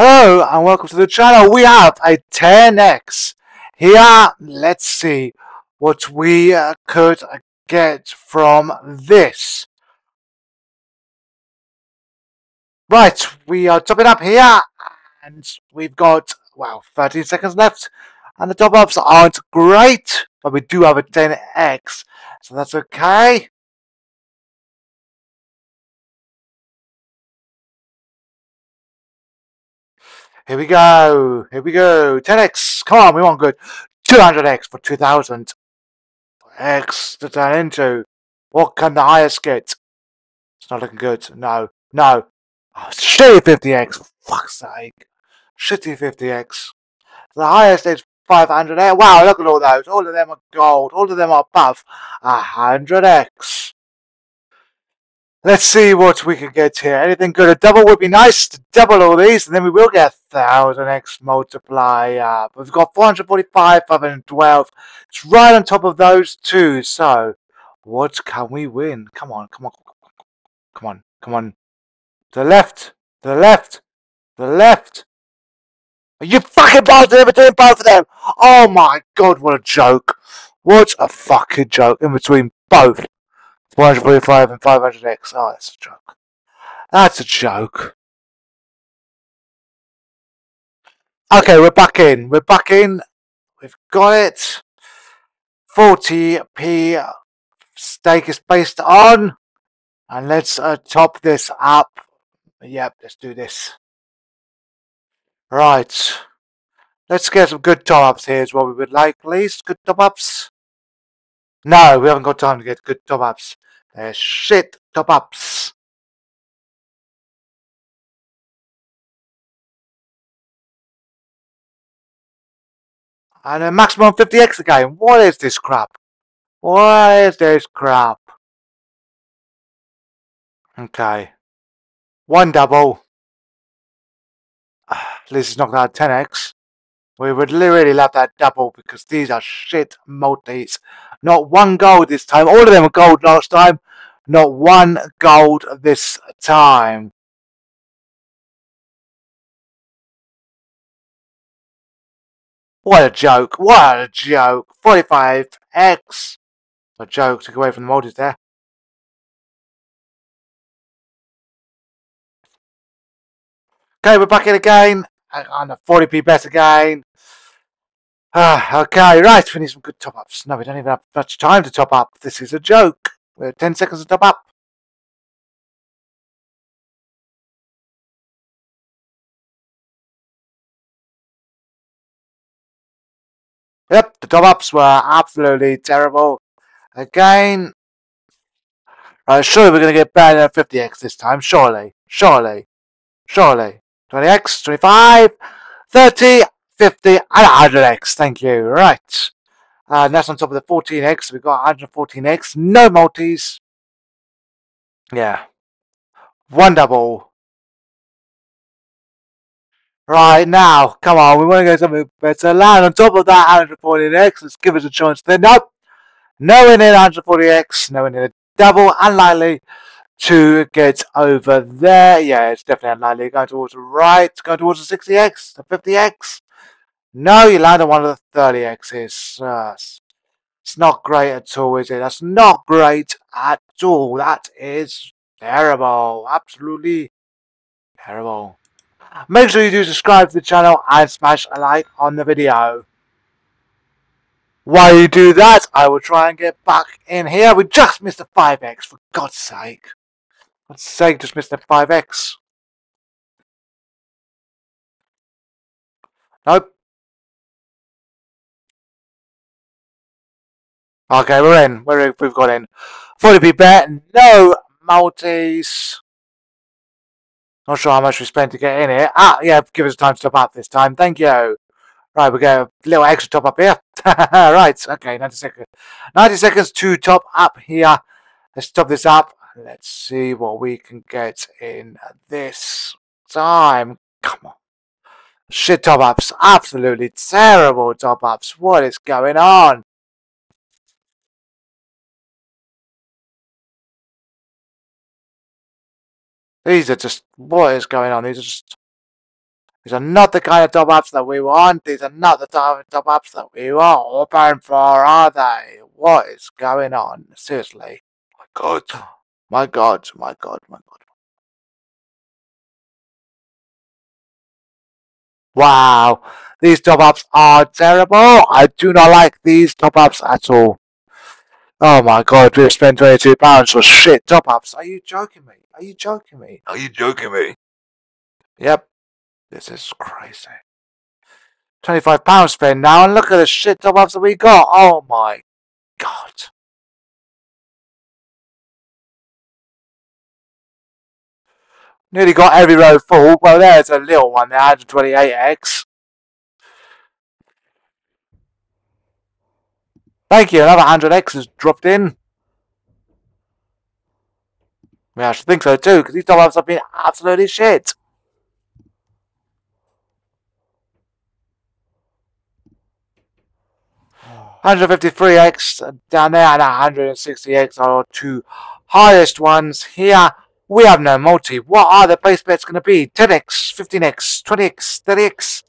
Hello and welcome to the channel. We have a 10x. Here, let's see what we uh, could get from this. Right, we are topping up here and we've got, well, 13 seconds left and the top ups aren't great, but we do have a 10x, so that's okay. Here we go. Here we go. 10x. Come on, we want good. 200x for 2000. X to turn into. What can the highest get? It's not looking good. No. No. Oh, shitty 50x. For fuck's sake. Shitty 50x. The highest is 500. Wow, look at all those. All of them are gold. All of them are above 100x. Let's see what we can get here. Anything good? A double would be nice to double all these, and then we will get a thousand X multiplier. We've got 445, 512. It's right on top of those two. So, what can we win? Come on, come on, come on, come on. The left, the left, the left. Are you fucking bastard in between both of them? Oh my god, what a joke. What a fucking joke in between both. 445 and 500x. Oh, that's a joke. That's a joke. Okay, we're back in. We're back in. We've got it. 40p stake is based on. And let's uh, top this up. Yep, let's do this. Right. Let's get some good top ups here is what we would like, please. Good top ups. No, we haven't got time to get good top ups. They're shit top ups. And a maximum 50x again. What is this crap? What is this crap? Okay. One double. Least it's not going to 10x. We would really love that double because these are shit multis. Not one gold this time. All of them were gold last time. Not one gold this time. What a joke. What a joke. 45x. A joke. Took away from the multis there. Okay, we're back in again. And a 40p bet again. Ah, okay, right, we need some good top-ups. No, we don't even have much time to top up. This is a joke. We're 10 seconds to top up. Yep, the top-ups were absolutely terrible. Again. Right, surely we're going to get better than 50x this time. Surely. Surely. Surely. 20x, 25, 30, 50 and 100x. Thank you. Right. Uh, and that's on top of the 14x. We've got 114x. No multis. Yeah. One double. Right now, come on, we want to get something better. Land on top of that 114x. Let's give us a chance then. Nope. Nowhere near 140x. Nowhere near the double. Unlikely to get over there. Yeah, it's definitely unlikely. Going towards the right. Going towards the 60x. The 50x. No, you land on one of the 30x's. Uh, it's not great at all, is it? That's not great at all. That is terrible. Absolutely terrible. Make sure you do subscribe to the channel and smash a like on the video. While you do that, I will try and get back in here. We just missed a 5x, for God's sake. For God's sake, just missed a 5x. Nope. Okay, we're in. We're, we've got in. 40p bet, no multis. Not sure how much we spent to get in here. Ah, yeah, give us time to top up this time. Thank you. Right, we got a little extra top up here. right, okay, 90 seconds. 90 seconds to top up here. Let's top this up. Let's see what we can get in this time. Come on. Shit top ups. Absolutely terrible top ups. What is going on? These are just, what is going on? These are just These are not the kind of top ups that we want. These are not the type of top ups that we were hoping for, are they? What is going on? Seriously. My God. My God. My God. My God. Wow. These top ups are terrible. I do not like these top ups at all. Oh my god, we've spent £22 for shit top ups. Are you joking me? Are you joking me? Are you joking me? Yep. This is crazy. £25 spent now, and look at the shit top ups that we got. Oh my god. Nearly got every row full. Well, there's a little one there, 128x. Thank you, another 100x has dropped in. Yeah, I should think so too, because these top ups have been absolutely shit. Hundred fifty three X down there and hundred and sixty X are two highest ones here. We have no multi. What are the base bets going to be? 10x, 15x, 20x, 30x,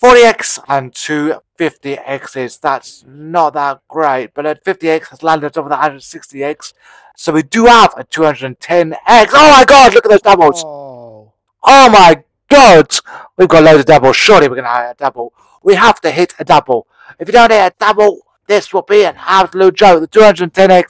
40x, and two 50x's. That's not that great, but at 50x has landed on top of the 160x. So we do have a 210x. Oh my god, look at those doubles. Oh. Oh my god! We've got loads of doubles. Surely we're going to hit a double. We have to hit a double. If you don't hit a double, this will be an absolute joke. The 210x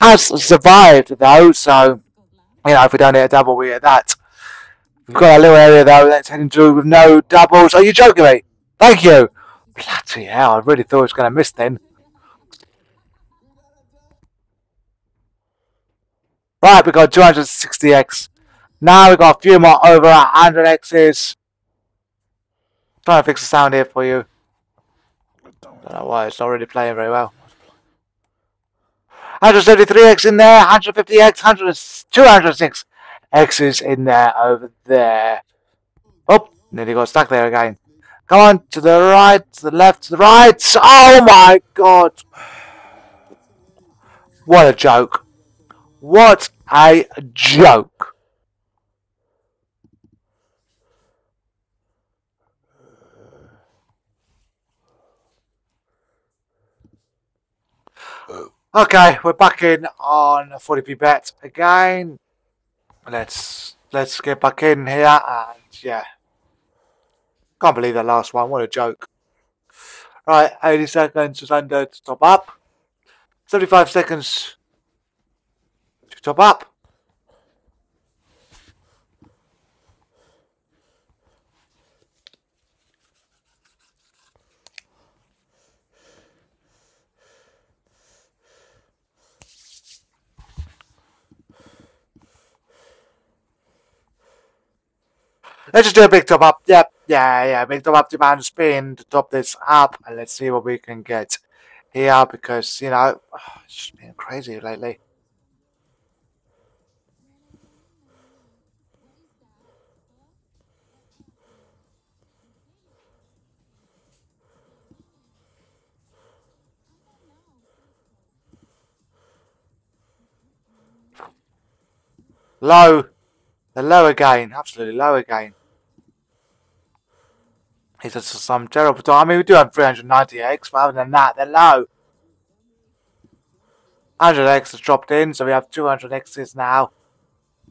has survived though, so you know if we don't hit a double, we hit that. We've got a little area though that's heading through with no doubles. Are you joking me? Thank you. Bloody hell! I really thought I was going to miss then. Right, we've got 260x. Now we've got a few more over 100x's. Trying to fix the sound here for you. Don't know why it's not really playing very well. 173x in there, 150x, 100, 206 X's in there over there. Oh, nearly got stuck there again. Come on, to the right, to the left, to the right. Oh my god. What a joke. What a joke. Okay, we're back in on 40p bet again. Let's let's get back in here and yeah. Can't believe that last one, what a joke. Right, 80 seconds is under to top up. 75 seconds to top up. Let's just do a big top up. Yep, yeah, yeah, big top up to man spin to top this up, and let's see what we can get here because you know it's just been crazy lately. Low. They're low again. Absolutely low again. It's just some terrible time. I mean, we do have 390x, but other than that, they're low. 100x has dropped in, so we have 200x's now.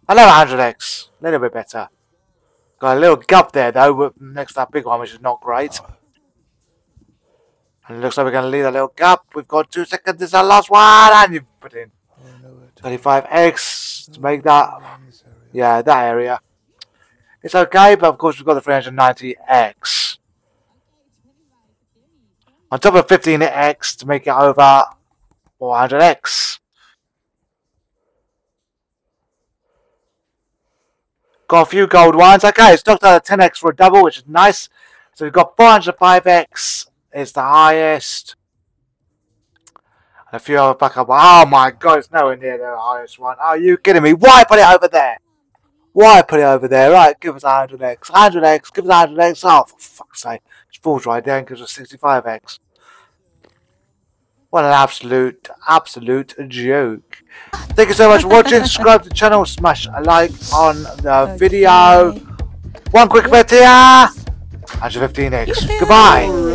Another 100x. A little bit better. Got a little gap there, though, next to that big one, which is not great. And it looks like we're going to leave a little gap. We've got two seconds. Is our last one. And you put in 35x to make that. Yeah, that area. It's okay, but of course we've got the 390x. On top of 15x to make it over 400x. Got a few gold ones. Okay, it's knocked out a 10x for a double, which is nice. So we've got 405x is the highest. And a few other backup. Oh my god, it's nowhere near the highest one. Are you kidding me? Why put it over there? Why put it over there? Right, give us 100x. 100x, give us 100x. Oh, for fuck's sake. It falls right down because of 65x. What an absolute, absolute joke. Thank you so much for watching. Subscribe to the channel, smash a like on the video. One quick bet here. 115x. Goodbye.